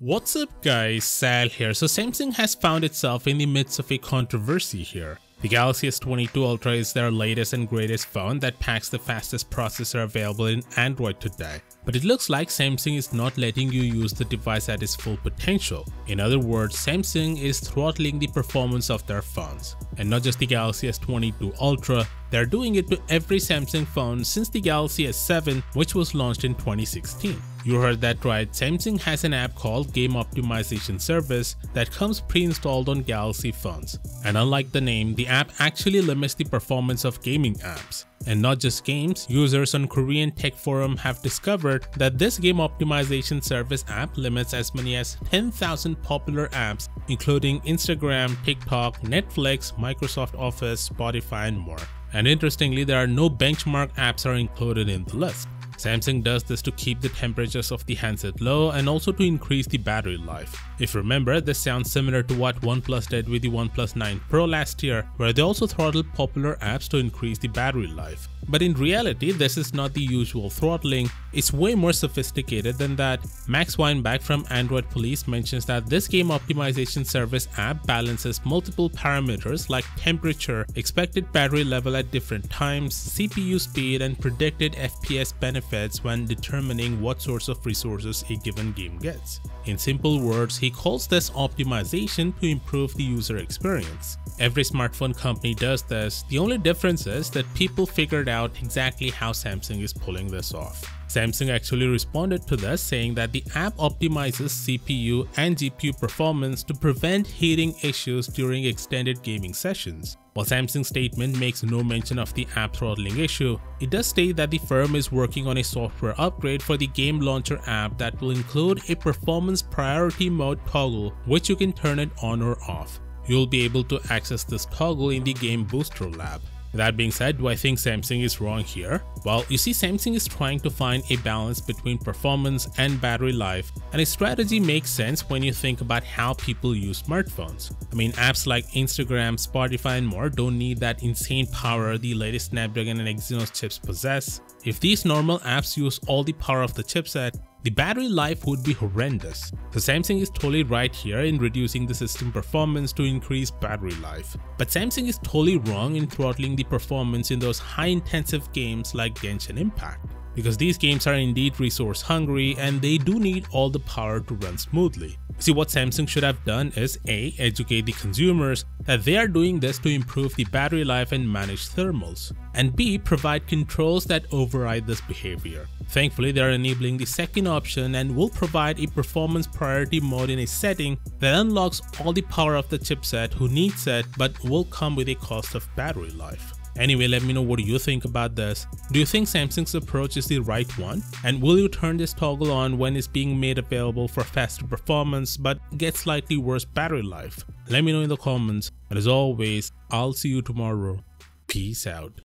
What's up guys, Sal here. So Samsung has found itself in the midst of a controversy here. The Galaxy S22 Ultra is their latest and greatest phone that packs the fastest processor available in Android today. But it looks like Samsung is not letting you use the device at its full potential. In other words, Samsung is throttling the performance of their phones. And not just the Galaxy S22 Ultra, they're doing it to every Samsung phone since the Galaxy S7 which was launched in 2016. You heard that right, Samsung has an app called Game Optimization Service that comes pre-installed on Galaxy phones. And unlike the name, the app actually limits the performance of gaming apps. And not just games, users on Korean tech forum have discovered that this game optimization service app limits as many as 10,000 popular apps including Instagram, TikTok, Netflix, Microsoft Office, Spotify and more. And interestingly, there are no benchmark apps are included in the list. Samsung does this to keep the temperatures of the handset low and also to increase the battery life. If you remember, this sounds similar to what OnePlus did with the OnePlus 9 Pro last year, where they also throttled popular apps to increase the battery life. But in reality, this is not the usual throttling, it's way more sophisticated than that. Max Weinbach from Android Police mentions that this game optimization service app balances multiple parameters like temperature, expected battery level at different times, CPU speed, and predicted FPS benefits when determining what sorts of resources a given game gets. In simple words, he calls this optimization to improve the user experience. Every smartphone company does this, the only difference is that people figured out exactly how Samsung is pulling this off. Samsung actually responded to this saying that the app optimizes CPU and GPU performance to prevent heating issues during extended gaming sessions. While Samsung's statement makes no mention of the app throttling issue, it does state that the firm is working on a software upgrade for the Game Launcher app that will include a performance priority mode toggle which you can turn it on or off. You'll be able to access this toggle in the Game Booster lab. That being said, do I think Samsung is wrong here? Well, you see Samsung is trying to find a balance between performance and battery life and a strategy makes sense when you think about how people use smartphones. I mean apps like Instagram, Spotify and more don't need that insane power the latest Snapdragon and Exynos chips possess. If these normal apps use all the power of the chipset, the battery life would be horrendous. So Samsung is totally right here in reducing the system performance to increase battery life. But Samsung is totally wrong in throttling the performance in those high intensive games like Genshin Impact. Because these games are indeed resource hungry and they do need all the power to run smoothly. See what Samsung should have done is A. Educate the consumers that they are doing this to improve the battery life and manage thermals, and B. Provide controls that override this behavior. Thankfully, they are enabling the second option and will provide a performance priority mode in a setting that unlocks all the power of the chipset who needs it but will come with a cost of battery life. Anyway, let me know what you think about this. Do you think Samsung's approach is the right one? And will you turn this toggle on when it's being made available for faster performance but get slightly worse battery life? Let me know in the comments. And as always, I'll see you tomorrow. Peace out.